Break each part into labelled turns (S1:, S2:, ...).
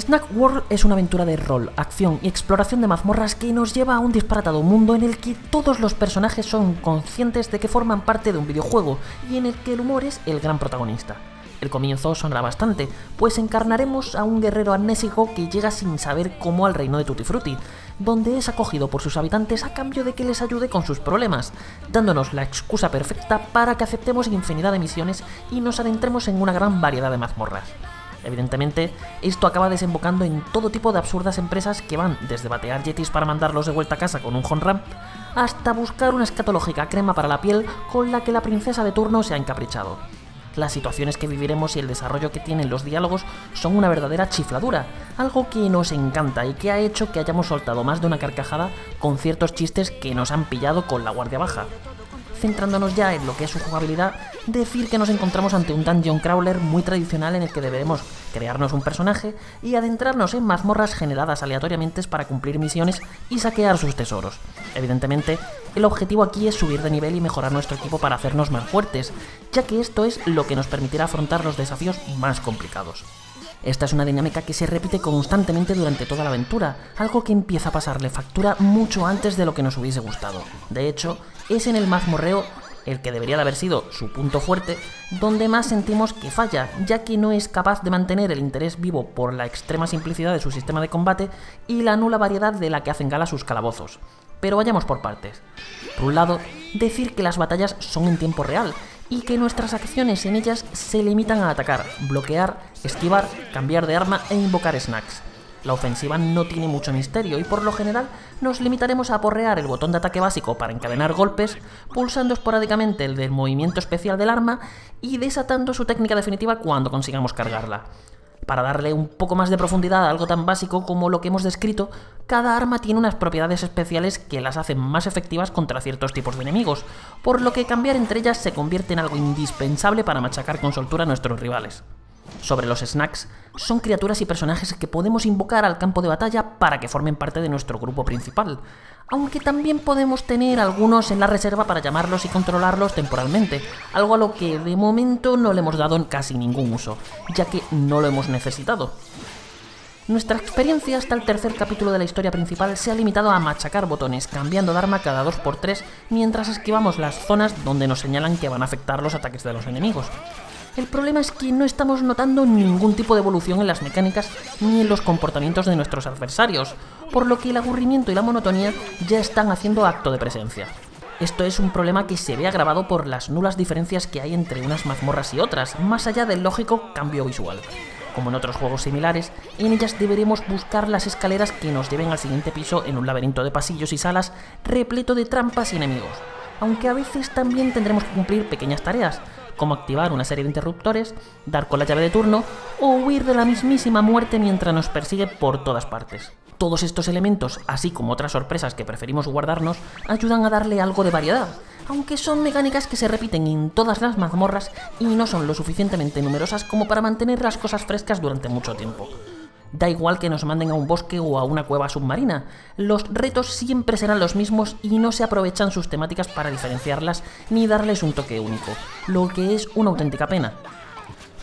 S1: Snack World es una aventura de rol, acción y exploración de mazmorras que nos lleva a un disparatado mundo en el que todos los personajes son conscientes de que forman parte de un videojuego y en el que el humor es el gran protagonista. El comienzo sonará bastante, pues encarnaremos a un guerrero amnésico que llega sin saber cómo al reino de Tutti Frutti, donde es acogido por sus habitantes a cambio de que les ayude con sus problemas, dándonos la excusa perfecta para que aceptemos infinidad de misiones y nos adentremos en una gran variedad de mazmorras. Evidentemente, esto acaba desembocando en todo tipo de absurdas empresas que van desde batear yetis para mandarlos de vuelta a casa con un honram hasta buscar una escatológica crema para la piel con la que la princesa de turno se ha encaprichado. Las situaciones que viviremos y el desarrollo que tienen los diálogos son una verdadera chifladura, algo que nos encanta y que ha hecho que hayamos soltado más de una carcajada con ciertos chistes que nos han pillado con la guardia baja centrándonos ya en lo que es su jugabilidad, decir que nos encontramos ante un dungeon crawler muy tradicional en el que debemos crearnos un personaje y adentrarnos en mazmorras generadas aleatoriamente para cumplir misiones y saquear sus tesoros. Evidentemente, el objetivo aquí es subir de nivel y mejorar nuestro equipo para hacernos más fuertes, ya que esto es lo que nos permitirá afrontar los desafíos más complicados. Esta es una dinámica que se repite constantemente durante toda la aventura, algo que empieza a pasarle factura mucho antes de lo que nos hubiese gustado. De hecho, es en el mazmorreo el que debería de haber sido su punto fuerte, donde más sentimos que falla, ya que no es capaz de mantener el interés vivo por la extrema simplicidad de su sistema de combate y la nula variedad de la que hacen gala sus calabozos. Pero vayamos por partes. Por un lado, decir que las batallas son en tiempo real y que nuestras acciones en ellas se limitan a atacar, bloquear, esquivar, cambiar de arma e invocar snacks. La ofensiva no tiene mucho misterio y por lo general nos limitaremos a aporrear el botón de ataque básico para encadenar golpes, pulsando esporádicamente el del movimiento especial del arma y desatando su técnica definitiva cuando consigamos cargarla. Para darle un poco más de profundidad a algo tan básico como lo que hemos descrito, cada arma tiene unas propiedades especiales que las hacen más efectivas contra ciertos tipos de enemigos, por lo que cambiar entre ellas se convierte en algo indispensable para machacar con soltura a nuestros rivales. Sobre los snacks, son criaturas y personajes que podemos invocar al campo de batalla para que formen parte de nuestro grupo principal, aunque también podemos tener algunos en la reserva para llamarlos y controlarlos temporalmente, algo a lo que de momento no le hemos dado casi ningún uso, ya que no lo hemos necesitado. Nuestra experiencia hasta el tercer capítulo de la historia principal se ha limitado a machacar botones, cambiando de arma cada 2x3 mientras esquivamos las zonas donde nos señalan que van a afectar los ataques de los enemigos. El problema es que no estamos notando ningún tipo de evolución en las mecánicas ni en los comportamientos de nuestros adversarios, por lo que el aburrimiento y la monotonía ya están haciendo acto de presencia. Esto es un problema que se ve agravado por las nulas diferencias que hay entre unas mazmorras y otras, más allá del lógico cambio visual. Como en otros juegos similares, en ellas deberemos buscar las escaleras que nos lleven al siguiente piso en un laberinto de pasillos y salas repleto de trampas y enemigos, aunque a veces también tendremos que cumplir pequeñas tareas, como activar una serie de interruptores, dar con la llave de turno o huir de la mismísima muerte mientras nos persigue por todas partes. Todos estos elementos, así como otras sorpresas que preferimos guardarnos, ayudan a darle algo de variedad, aunque son mecánicas que se repiten en todas las mazmorras y no son lo suficientemente numerosas como para mantener las cosas frescas durante mucho tiempo. Da igual que nos manden a un bosque o a una cueva submarina, los retos siempre serán los mismos y no se aprovechan sus temáticas para diferenciarlas ni darles un toque único, lo que es una auténtica pena.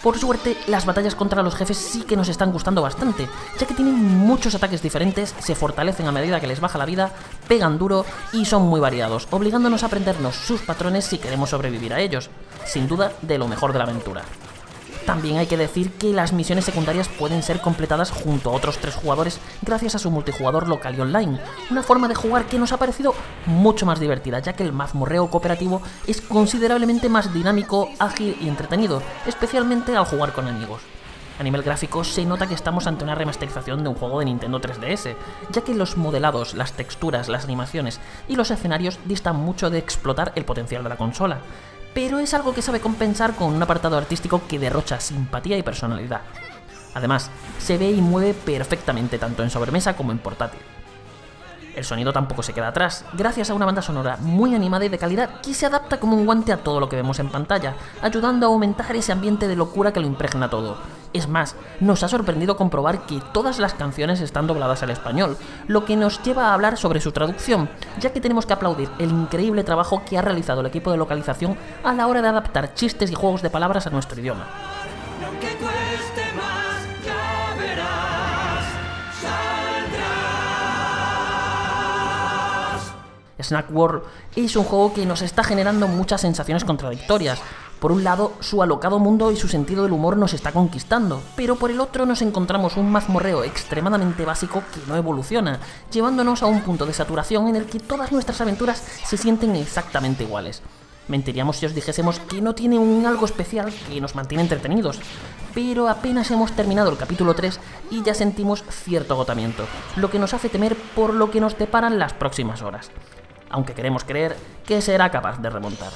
S1: Por suerte, las batallas contra los jefes sí que nos están gustando bastante, ya que tienen muchos ataques diferentes, se fortalecen a medida que les baja la vida, pegan duro y son muy variados, obligándonos a aprendernos sus patrones si queremos sobrevivir a ellos. Sin duda, de lo mejor de la aventura. También hay que decir que las misiones secundarias pueden ser completadas junto a otros tres jugadores gracias a su multijugador local y online, una forma de jugar que nos ha parecido mucho más divertida, ya que el mazmorreo cooperativo es considerablemente más dinámico, ágil y entretenido, especialmente al jugar con amigos. A nivel gráfico se nota que estamos ante una remasterización de un juego de Nintendo 3DS, ya que los modelados, las texturas, las animaciones y los escenarios distan mucho de explotar el potencial de la consola pero es algo que sabe compensar con un apartado artístico que derrocha simpatía y personalidad. Además, se ve y mueve perfectamente tanto en sobremesa como en portátil. El sonido tampoco se queda atrás, gracias a una banda sonora muy animada y de calidad que se adapta como un guante a todo lo que vemos en pantalla, ayudando a aumentar ese ambiente de locura que lo impregna todo. Es más, nos ha sorprendido comprobar que todas las canciones están dobladas al español, lo que nos lleva a hablar sobre su traducción, ya que tenemos que aplaudir el increíble trabajo que ha realizado el equipo de localización a la hora de adaptar chistes y juegos de palabras a nuestro idioma. Snack World es un juego que nos está generando muchas sensaciones contradictorias. Por un lado, su alocado mundo y su sentido del humor nos está conquistando, pero por el otro nos encontramos un mazmorreo extremadamente básico que no evoluciona, llevándonos a un punto de saturación en el que todas nuestras aventuras se sienten exactamente iguales. Mentiríamos si os dijésemos que no tiene un algo especial que nos mantiene entretenidos, pero apenas hemos terminado el capítulo 3 y ya sentimos cierto agotamiento, lo que nos hace temer por lo que nos deparan las próximas horas, aunque queremos creer que será capaz de remontar.